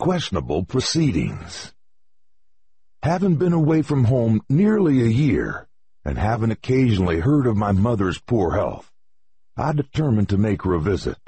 questionable proceedings. Having been away from home nearly a year, and having occasionally heard of my mother's poor health, I determined to make her a visit.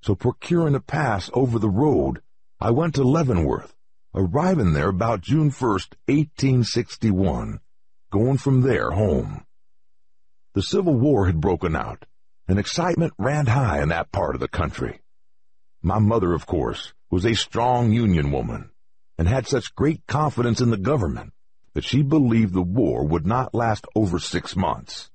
So procuring a pass over the road, I went to Leavenworth, arriving there about June 1st, 1861, going from there home. The Civil War had broken out, and excitement ran high in that part of the country. My mother, of course, was a strong Union woman, and had such great confidence in the government that she believed the war would not last over six months.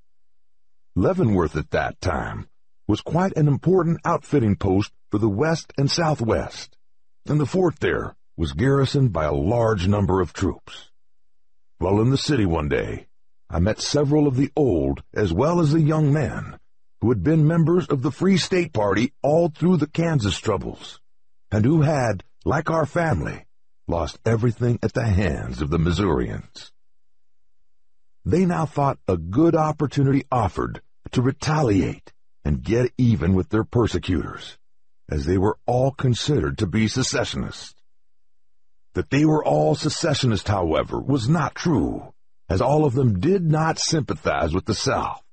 Leavenworth at that time was quite an important outfitting post for the West and Southwest, and the fort there was garrisoned by a large number of troops. While in the city one day, I met several of the old as well as the young men who had been members of the Free State Party all through the Kansas troubles, and who had, like our family, lost everything at the hands of the Missourians. They now thought a good opportunity offered to retaliate and get even with their persecutors, as they were all considered to be secessionists. That they were all secessionists, however, was not true as all of them did not sympathize with the South.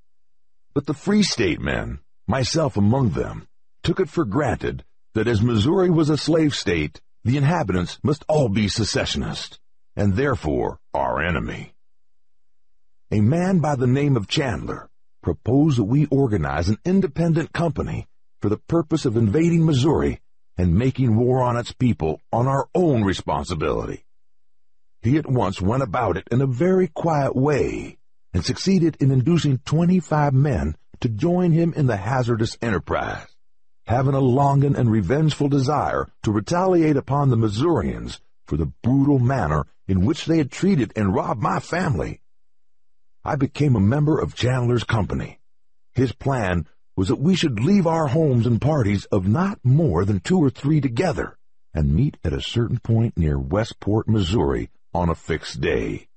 But the Free State men, myself among them, took it for granted that as Missouri was a slave state, the inhabitants must all be secessionists, and therefore our enemy. A man by the name of Chandler proposed that we organize an independent company for the purpose of invading Missouri and making war on its people on our own responsibility. He at once went about it in a very quiet way and succeeded in inducing 25 men to join him in the hazardous enterprise, having a longing and revengeful desire to retaliate upon the Missourians for the brutal manner in which they had treated and robbed my family. I became a member of Chandler's company. His plan was that we should leave our homes in parties of not more than two or three together and meet at a certain point near Westport, Missouri on a fixed day.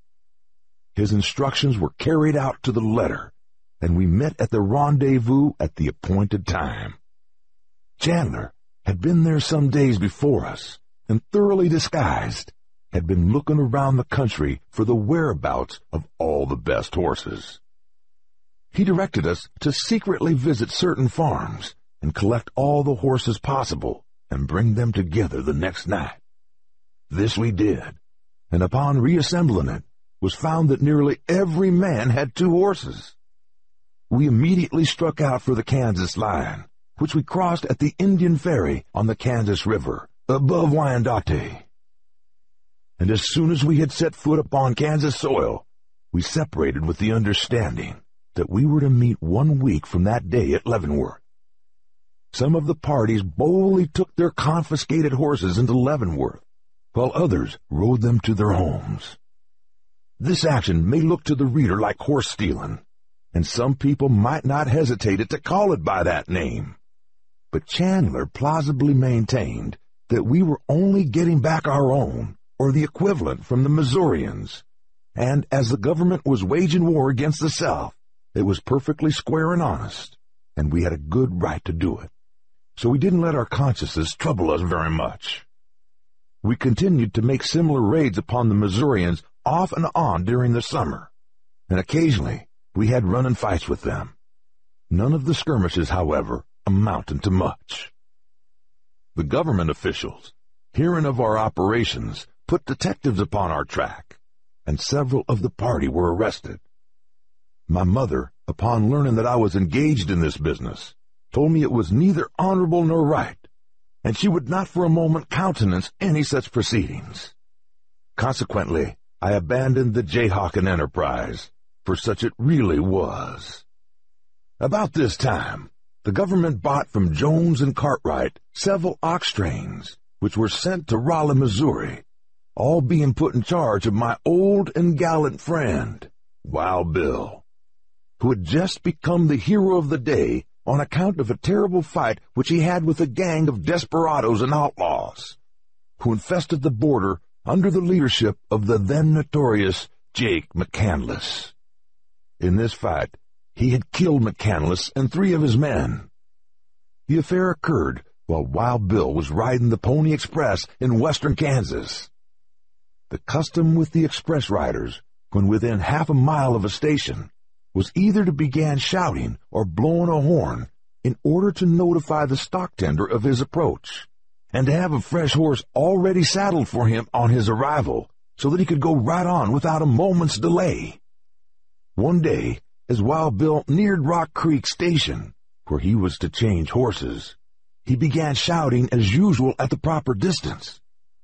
His instructions were carried out to the letter, and we met at the rendezvous at the appointed time. Chandler had been there some days before us, and thoroughly disguised, had been looking around the country for the whereabouts of all the best horses. He directed us to secretly visit certain farms and collect all the horses possible and bring them together the next night. This we did, and upon reassembling it, was found that nearly every man had two horses. We immediately struck out for the Kansas line, which we crossed at the Indian Ferry on the Kansas River, above Wyandotte. And as soon as we had set foot upon Kansas soil, we separated with the understanding that we were to meet one week from that day at Leavenworth. Some of the parties boldly took their confiscated horses into Leavenworth, while others rode them to their homes. This action may look to the reader like horse stealing, and some people might not hesitate to call it by that name. But Chandler plausibly maintained that we were only getting back our own, or the equivalent, from the Missourians, and as the government was waging war against the South, it was perfectly square and honest, and we had a good right to do it. So we didn't let our consciences trouble us very much. We continued to make similar raids upon the Missourians off and on during the summer, and occasionally we had running fights with them. None of the skirmishes, however, amounted to much. The government officials, hearing of our operations, put detectives upon our track, and several of the party were arrested. My mother, upon learning that I was engaged in this business, told me it was neither honorable nor right, and she would not for a moment countenance any such proceedings. Consequently, I abandoned the jayhawking enterprise, for such it really was. About this time, the government bought from Jones and Cartwright several ox trains, which were sent to Rolla, Missouri, all being put in charge of my old and gallant friend, Wild Bill, who had just become the hero of the day on account of a terrible fight which he had with a gang of desperadoes and outlaws, who infested the border under the leadership of the then notorious Jake McCandless. In this fight, he had killed McCandless and three of his men. The affair occurred while Wild Bill was riding the Pony Express in western Kansas. The custom with the express riders, when within half a mile of a station, was either to begin shouting or blowing a horn in order to notify the stock tender of his approach, and to have a fresh horse already saddled for him on his arrival so that he could go right on without a moment's delay. One day, as Wild Bill neared Rock Creek Station, where he was to change horses, he began shouting as usual at the proper distance.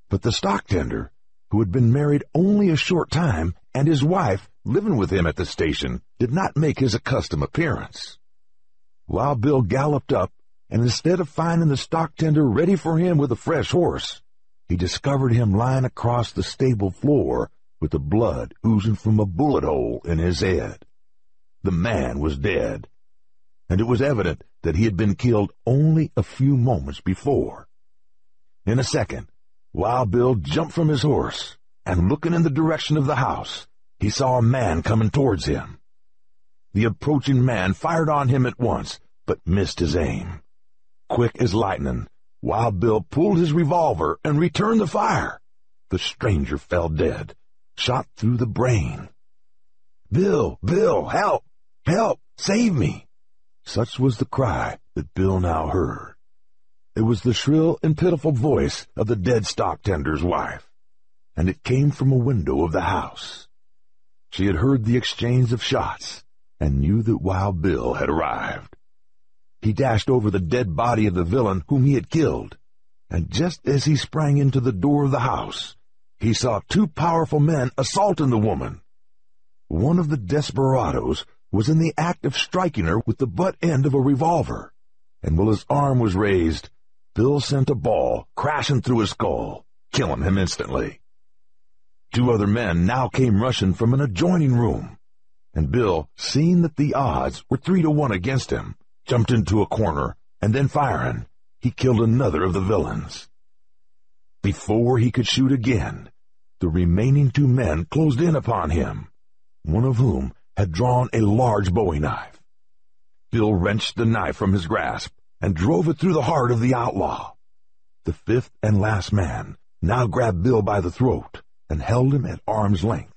But the stock tender, who had been married only a short time, and his wife, living with him at the station, did not make his accustomed appearance. Wild Bill galloped up, and instead of finding the stock tender ready for him with a fresh horse, he discovered him lying across the stable floor with the blood oozing from a bullet hole in his head. The man was dead, and it was evident that he had been killed only a few moments before. In a second, Wild Bill jumped from his horse, and looking in the direction of the house, he saw a man coming towards him. The approaching man fired on him at once, but missed his aim. Quick as lightning, Wild Bill pulled his revolver and returned the fire. The stranger fell dead, shot through the brain. Bill, Bill, help, help, save me. Such was the cry that Bill now heard. It was the shrill and pitiful voice of the dead stock tender's wife, and it came from a window of the house. She had heard the exchange of shots and knew that Wild Bill had arrived. He dashed over the dead body of the villain whom he had killed, and just as he sprang into the door of the house, he saw two powerful men assaulting the woman. One of the desperadoes was in the act of striking her with the butt end of a revolver, and while his arm was raised, Bill sent a ball crashing through his skull, killing him instantly. Two other men now came rushing from an adjoining room, and Bill, seeing that the odds were three to one against him, jumped into a corner, and then firing, he killed another of the villains. Before he could shoot again, the remaining two men closed in upon him, one of whom had drawn a large bowie knife. Bill wrenched the knife from his grasp and drove it through the heart of the outlaw. The fifth and last man now grabbed Bill by the throat and held him at arm's length.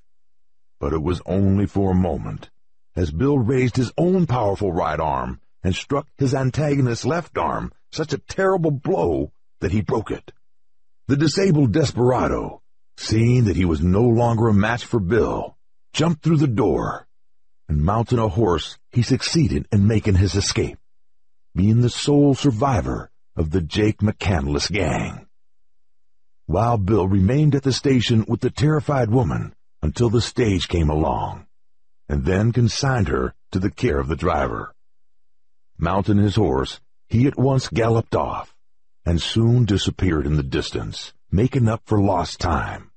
But it was only for a moment, as Bill raised his own powerful right arm and struck his antagonist's left arm such a terrible blow that he broke it. The disabled desperado, seeing that he was no longer a match for Bill, jumped through the door, and mounting a horse, he succeeded in making his escape, being the sole survivor of the Jake McCandless gang. Wild Bill remained at the station with the terrified woman until the stage came along, and then consigned her to the care of the driver. Mounting his horse, he at once galloped off, and soon disappeared in the distance, making up for lost time.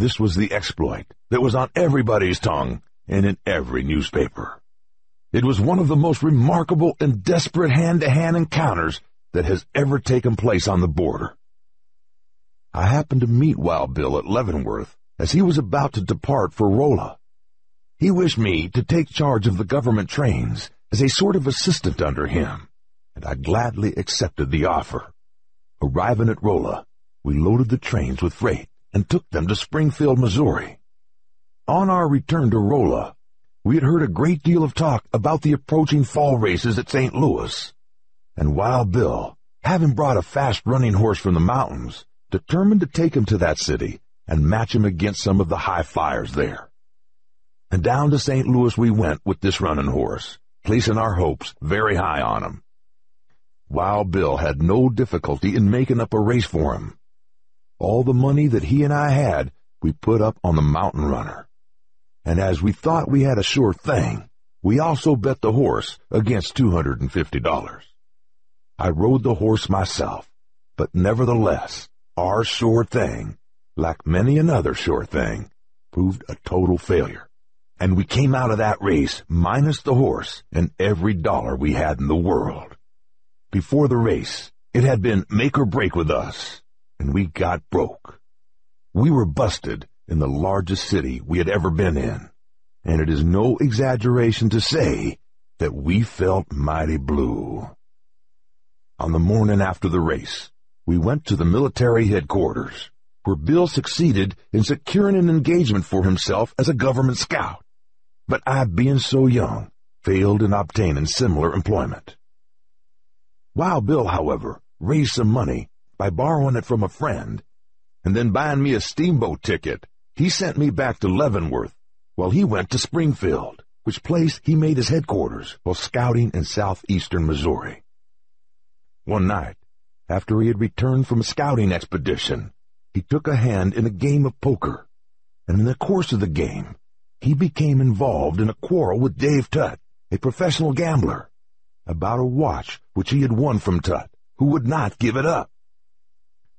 This was the exploit that was on everybody's tongue and in every newspaper. It was one of the most remarkable and desperate hand-to-hand encounters that has ever taken place on the border. I happened to meet Wild Bill at Leavenworth as he was about to depart for Rolla. He wished me to take charge of the government trains as a sort of assistant under him, and I gladly accepted the offer. Arriving at Rolla, we loaded the trains with freight and took them to Springfield, Missouri. On our return to Rolla, we had heard a great deal of talk about the approaching fall races at St. Louis, and Wild Bill, having brought a fast-running horse from the mountains, determined to take him to that city and match him against some of the high flyers there. And down to St. Louis we went with this running horse, placing our hopes very high on him. Wild Bill had no difficulty in making up a race for him. All the money that he and I had, we put up on the mountain runner. And as we thought we had a sure thing, we also bet the horse against $250. I rode the horse myself, but nevertheless, our sure thing, like many another sure thing, proved a total failure. And we came out of that race minus the horse and every dollar we had in the world. Before the race, it had been make or break with us, and we got broke. We were busted in the largest city we had ever been in, and it is no exaggeration to say that we felt mighty blue. On the morning after the race, we went to the military headquarters, where Bill succeeded in securing an engagement for himself as a government scout. But I, being so young, failed in obtaining similar employment. While Bill, however, raised some money by borrowing it from a friend, and then buying me a steamboat ticket, he sent me back to Leavenworth while he went to Springfield, which place he made his headquarters while scouting in southeastern Missouri. One night, after he had returned from a scouting expedition, he took a hand in a game of poker, and in the course of the game, he became involved in a quarrel with Dave Tutt, a professional gambler, about a watch which he had won from Tutt, who would not give it up.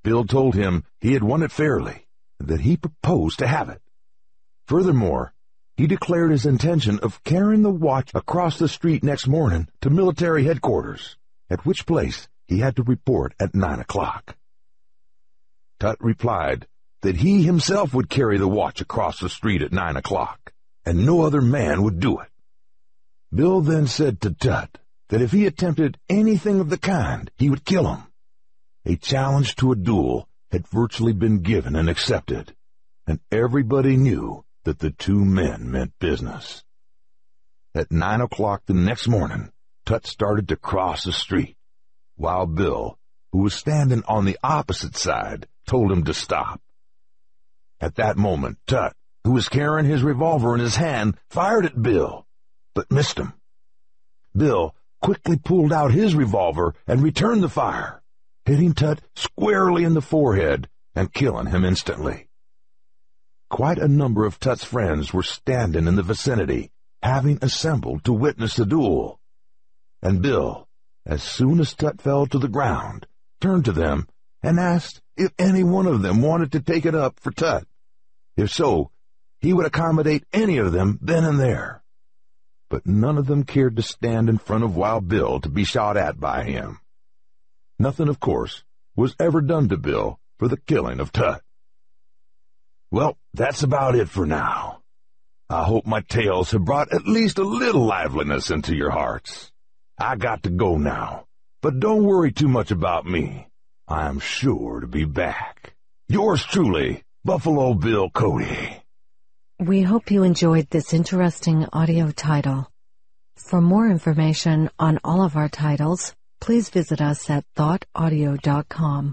Bill told him he had won it fairly, and that he proposed to have it. Furthermore, he declared his intention of carrying the watch across the street next morning to military headquarters, at which place he had to report at nine o'clock. Tutt replied that he himself would carry the watch across the street at nine o'clock, and no other man would do it. Bill then said to Tutt that if he attempted anything of the kind, he would kill him. A challenge to a duel had virtually been given and accepted, and everybody knew that the two men meant business. At nine o'clock the next morning, Tutt started to cross the street. while Bill, who was standing on the opposite side, told him to stop. At that moment, Tutt, who was carrying his revolver in his hand, fired at Bill, but missed him. Bill quickly pulled out his revolver and returned the fire, hitting Tutt squarely in the forehead and killing him instantly. Quite a number of Tutt's friends were standing in the vicinity, having assembled to witness the duel. And Bill, as soon as Tutt fell to the ground, turned to them and asked if any one of them wanted to take it up for Tutt. If so, he would accommodate any of them then and there. But none of them cared to stand in front of Wild Bill to be shot at by him. Nothing, of course, was ever done to Bill for the killing of Tutt. Well, that's about it for now. I hope my tales have brought at least a little liveliness into your hearts. I got to go now, but don't worry too much about me. I am sure to be back. Yours truly, Buffalo Bill Cody. We hope you enjoyed this interesting audio title. For more information on all of our titles, please visit us at thoughtaudio.com.